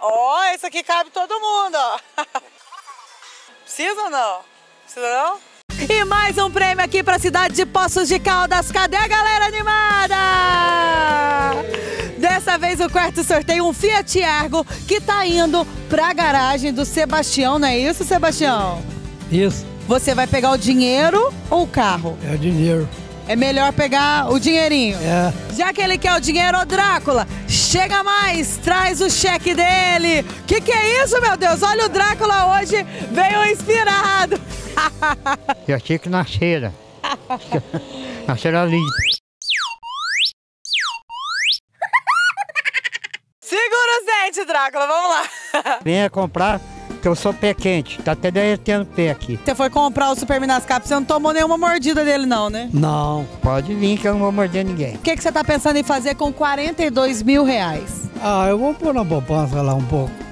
Ó, esse aqui cabe todo mundo, ó. Precisa ou não? Precisa não? E mais um prêmio aqui para a cidade de Poços de Caldas. Cadê a galera animada? Dessa vez o quarto sorteio um Fiat Argo que tá indo para a garagem do Sebastião, não é isso, Sebastião? Isso, Você vai pegar o dinheiro ou o carro? é o dinheiro. É melhor pegar o dinheirinho. É. Já que ele quer o dinheiro, ô Drácula, chega mais, traz o cheque dele. Que que é isso, meu Deus? Olha o Drácula hoje, veio inspirado. Eu achei que nasceram. nasceram ali. Segura os dentes, Drácula, vamos lá. Venha comprar, eu sou pé quente. Tá até derretendo o pé aqui. Você foi comprar o Super Minascap, você não tomou nenhuma mordida dele não, né? Não. Pode vir que eu não vou morder ninguém. O que, que você tá pensando em fazer com 42 mil reais? Ah, eu vou pôr na poupança lá um pouco.